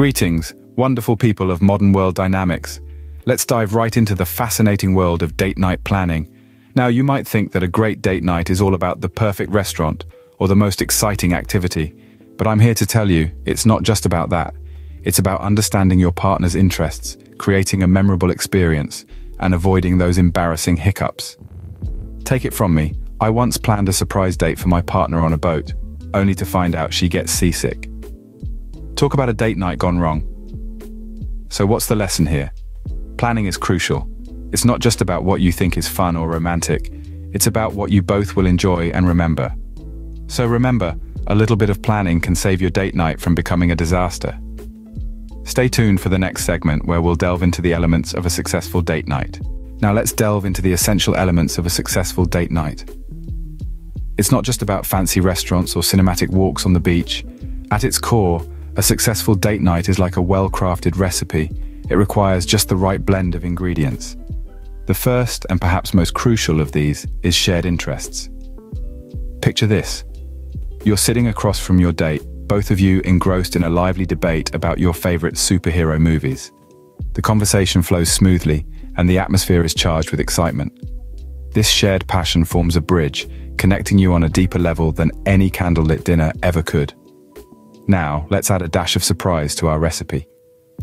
Greetings, wonderful people of modern world dynamics. Let's dive right into the fascinating world of date night planning. Now, you might think that a great date night is all about the perfect restaurant or the most exciting activity, but I'm here to tell you, it's not just about that. It's about understanding your partner's interests, creating a memorable experience, and avoiding those embarrassing hiccups. Take it from me, I once planned a surprise date for my partner on a boat, only to find out she gets seasick. Talk about a date night gone wrong. So what's the lesson here? Planning is crucial. It's not just about what you think is fun or romantic, it's about what you both will enjoy and remember. So remember, a little bit of planning can save your date night from becoming a disaster. Stay tuned for the next segment where we'll delve into the elements of a successful date night. Now let's delve into the essential elements of a successful date night. It's not just about fancy restaurants or cinematic walks on the beach. At its core, a successful date night is like a well-crafted recipe. It requires just the right blend of ingredients. The first and perhaps most crucial of these is shared interests. Picture this. You're sitting across from your date, both of you engrossed in a lively debate about your favorite superhero movies. The conversation flows smoothly and the atmosphere is charged with excitement. This shared passion forms a bridge, connecting you on a deeper level than any candlelit dinner ever could. Now, let's add a dash of surprise to our recipe.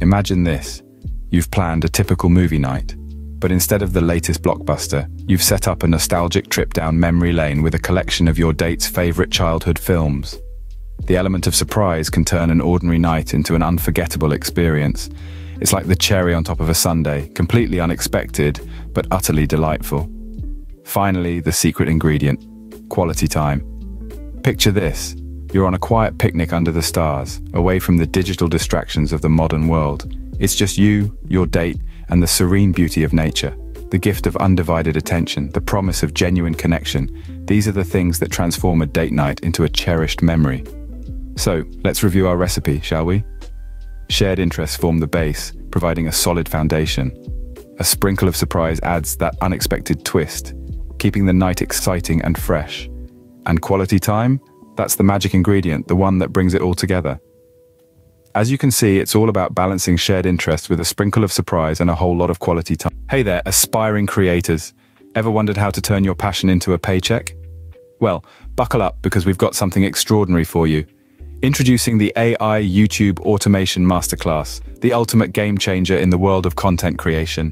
Imagine this. You've planned a typical movie night, but instead of the latest blockbuster, you've set up a nostalgic trip down memory lane with a collection of your date's favorite childhood films. The element of surprise can turn an ordinary night into an unforgettable experience. It's like the cherry on top of a sundae, completely unexpected, but utterly delightful. Finally, the secret ingredient, quality time. Picture this. You're on a quiet picnic under the stars, away from the digital distractions of the modern world. It's just you, your date, and the serene beauty of nature. The gift of undivided attention, the promise of genuine connection. These are the things that transform a date night into a cherished memory. So, let's review our recipe, shall we? Shared interests form the base, providing a solid foundation. A sprinkle of surprise adds that unexpected twist, keeping the night exciting and fresh. And quality time? That's the magic ingredient, the one that brings it all together. As you can see, it's all about balancing shared interests with a sprinkle of surprise and a whole lot of quality time. Hey there, aspiring creators. Ever wondered how to turn your passion into a paycheck? Well, buckle up because we've got something extraordinary for you. Introducing the AI YouTube Automation Masterclass, the ultimate game changer in the world of content creation.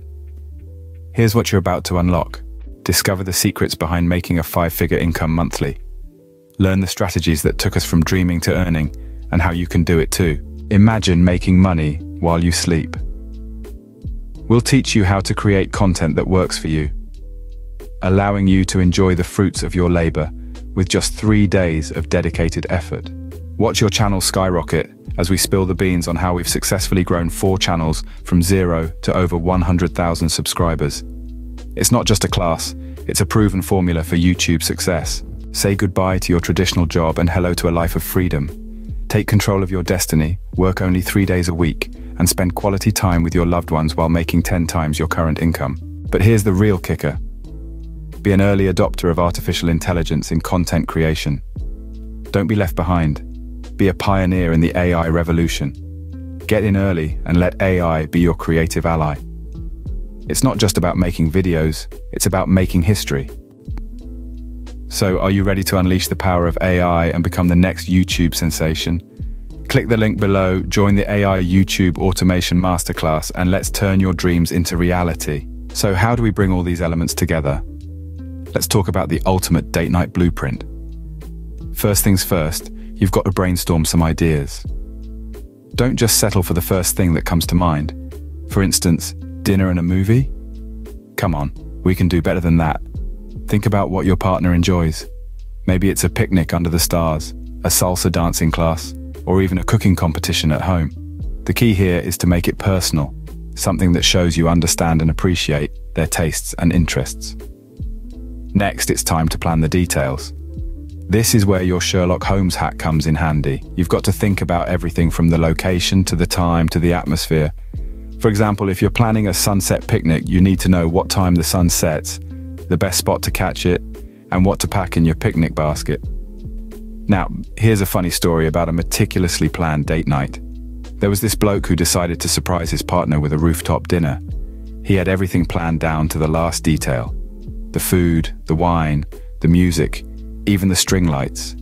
Here's what you're about to unlock. Discover the secrets behind making a five-figure income monthly. Learn the strategies that took us from dreaming to earning and how you can do it too. Imagine making money while you sleep. We'll teach you how to create content that works for you, allowing you to enjoy the fruits of your labor with just three days of dedicated effort. Watch your channel skyrocket as we spill the beans on how we've successfully grown four channels from zero to over 100,000 subscribers. It's not just a class, it's a proven formula for YouTube success. Say goodbye to your traditional job and hello to a life of freedom. Take control of your destiny, work only three days a week, and spend quality time with your loved ones while making 10 times your current income. But here's the real kicker. Be an early adopter of artificial intelligence in content creation. Don't be left behind. Be a pioneer in the AI revolution. Get in early and let AI be your creative ally. It's not just about making videos, it's about making history. So are you ready to unleash the power of AI and become the next YouTube sensation? Click the link below, join the AI YouTube Automation Masterclass, and let's turn your dreams into reality. So how do we bring all these elements together? Let's talk about the ultimate date night blueprint. First things first, you've got to brainstorm some ideas. Don't just settle for the first thing that comes to mind. For instance, dinner and a movie? Come on, we can do better than that. Think about what your partner enjoys. Maybe it's a picnic under the stars, a salsa dancing class, or even a cooking competition at home. The key here is to make it personal, something that shows you understand and appreciate their tastes and interests. Next, it's time to plan the details. This is where your Sherlock Holmes hat comes in handy. You've got to think about everything from the location to the time to the atmosphere for example, if you're planning a sunset picnic, you need to know what time the sun sets, the best spot to catch it, and what to pack in your picnic basket. Now, here's a funny story about a meticulously planned date night. There was this bloke who decided to surprise his partner with a rooftop dinner. He had everything planned down to the last detail. The food, the wine, the music, even the string lights.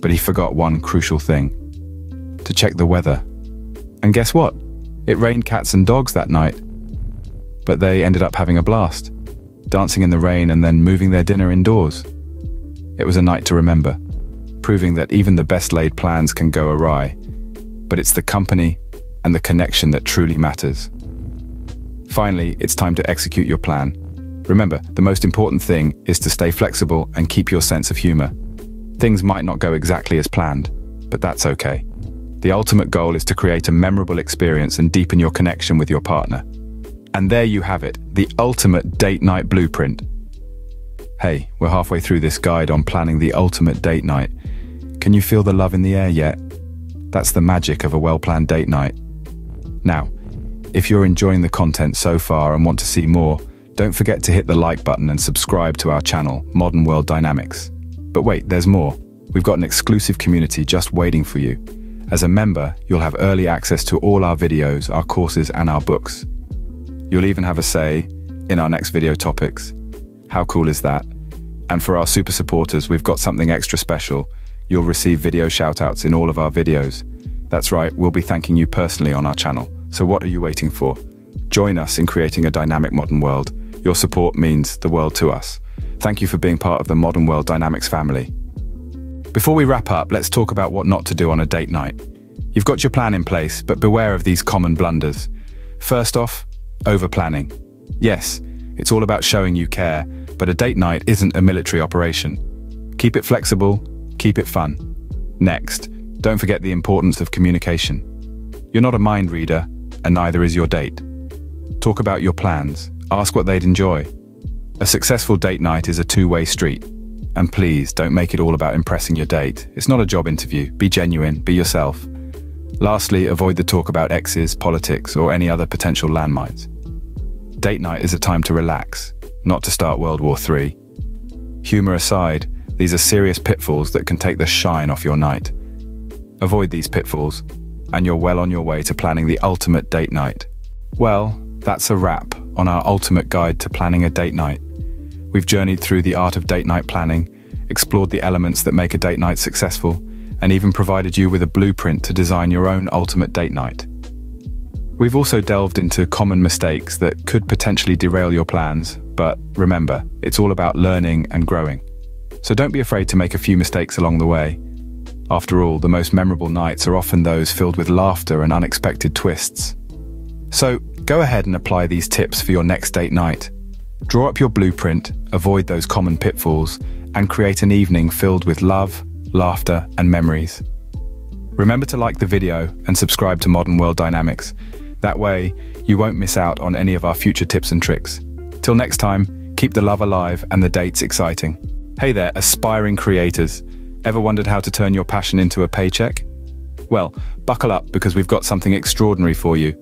But he forgot one crucial thing. To check the weather. And guess what? It rained cats and dogs that night. But they ended up having a blast, dancing in the rain and then moving their dinner indoors. It was a night to remember, proving that even the best laid plans can go awry, but it's the company and the connection that truly matters. Finally, it's time to execute your plan. Remember, the most important thing is to stay flexible and keep your sense of humor. Things might not go exactly as planned, but that's okay. The ultimate goal is to create a memorable experience and deepen your connection with your partner. And there you have it, the ultimate date night blueprint. Hey, we're halfway through this guide on planning the ultimate date night. Can you feel the love in the air yet? That's the magic of a well-planned date night. Now, if you're enjoying the content so far and want to see more, don't forget to hit the like button and subscribe to our channel, Modern World Dynamics. But wait, there's more. We've got an exclusive community just waiting for you. As a member, you'll have early access to all our videos, our courses and our books. You'll even have a say in our next video topics. How cool is that? And for our super supporters, we've got something extra special. You'll receive video shoutouts in all of our videos. That's right, we'll be thanking you personally on our channel. So what are you waiting for? Join us in creating a dynamic modern world. Your support means the world to us. Thank you for being part of the Modern World Dynamics family. Before we wrap up, let's talk about what not to do on a date night. You've got your plan in place, but beware of these common blunders. First off, over-planning. Yes, it's all about showing you care, but a date night isn't a military operation. Keep it flexible, keep it fun. Next, don't forget the importance of communication. You're not a mind reader, and neither is your date. Talk about your plans, ask what they'd enjoy. A successful date night is a two-way street. And please, don't make it all about impressing your date. It's not a job interview. Be genuine, be yourself. Lastly, avoid the talk about exes, politics, or any other potential landmines. Date night is a time to relax, not to start World War III. Humor aside, these are serious pitfalls that can take the shine off your night. Avoid these pitfalls, and you're well on your way to planning the ultimate date night. Well, that's a wrap on our ultimate guide to planning a date night. We've journeyed through the art of date night planning, explored the elements that make a date night successful, and even provided you with a blueprint to design your own ultimate date night. We've also delved into common mistakes that could potentially derail your plans, but remember, it's all about learning and growing. So don't be afraid to make a few mistakes along the way. After all, the most memorable nights are often those filled with laughter and unexpected twists. So go ahead and apply these tips for your next date night. Draw up your blueprint, avoid those common pitfalls, and create an evening filled with love, laughter, and memories. Remember to like the video and subscribe to Modern World Dynamics. That way, you won't miss out on any of our future tips and tricks. Till next time, keep the love alive and the dates exciting. Hey there, aspiring creators. Ever wondered how to turn your passion into a paycheck? Well, buckle up because we've got something extraordinary for you.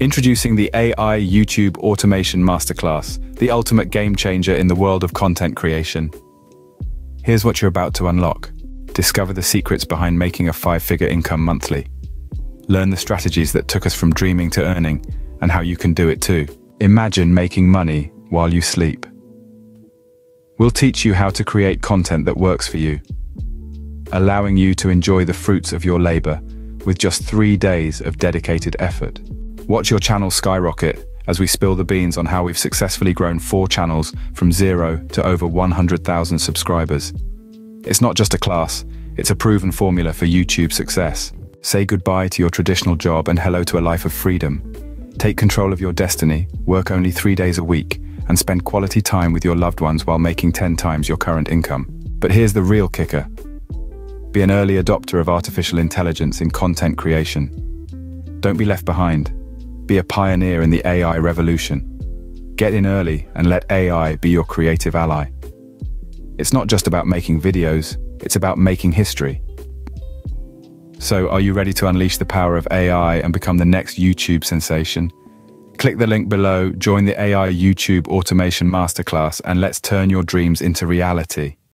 Introducing the AI YouTube Automation Masterclass, the ultimate game changer in the world of content creation. Here's what you're about to unlock. Discover the secrets behind making a five-figure income monthly. Learn the strategies that took us from dreaming to earning and how you can do it too. Imagine making money while you sleep. We'll teach you how to create content that works for you allowing you to enjoy the fruits of your labor with just three days of dedicated effort. Watch your channel skyrocket as we spill the beans on how we've successfully grown four channels from zero to over 100,000 subscribers. It's not just a class, it's a proven formula for YouTube success. Say goodbye to your traditional job and hello to a life of freedom. Take control of your destiny, work only three days a week, and spend quality time with your loved ones while making 10 times your current income. But here's the real kicker. Be an early adopter of artificial intelligence in content creation. Don't be left behind. Be a pioneer in the AI revolution. Get in early and let AI be your creative ally. It's not just about making videos, it's about making history. So are you ready to unleash the power of AI and become the next YouTube sensation? Click the link below, join the AI YouTube Automation Masterclass, and let's turn your dreams into reality.